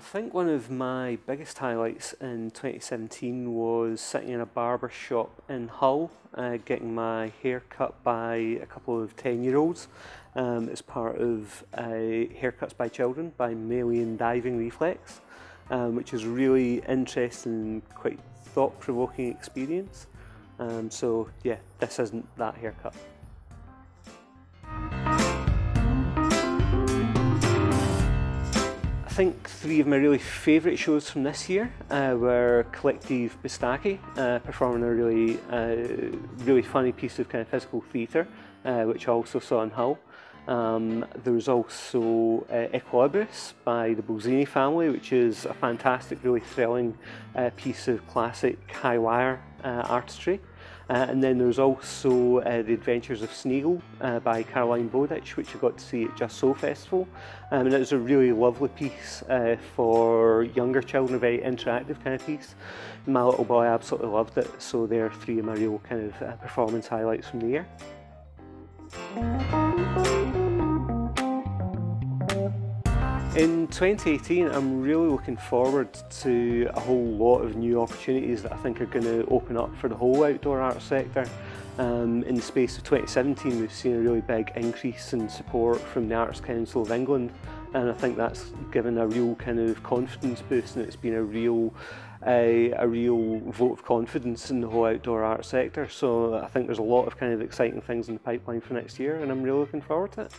I think one of my biggest highlights in 2017 was sitting in a barber shop in Hull, uh, getting my hair cut by a couple of 10 year olds um, as part of uh, Haircuts by Children by Mammalian Diving Reflex, um, which is really interesting quite thought provoking experience. Um, so, yeah, this isn't that haircut. Think three of my really favourite shows from this year uh, were Collective Bustaki, uh, performing a really, uh, really funny piece of kind of physical theatre, uh, which I also saw in Hull. Um, there was also uh, Equilibris by the Bolzini family, which is a fantastic, really thrilling uh, piece of classic high wire artistry. Uh, and then there's also uh, The Adventures of Sneagle uh, by Caroline Bowditch, which I got to see at Just So Festival. Um, and it was a really lovely piece uh, for younger children, a very interactive kind of piece. My little boy absolutely loved it, so they're three of my real kind of uh, performance highlights from the year. In 2018, I'm really looking forward to a whole lot of new opportunities that I think are going to open up for the whole outdoor art sector. Um, in the space of 2017, we've seen a really big increase in support from the Arts Council of England, and I think that's given a real kind of confidence boost, and it's been a real, a, a real vote of confidence in the whole outdoor art sector. So I think there's a lot of kind of exciting things in the pipeline for next year, and I'm really looking forward to it.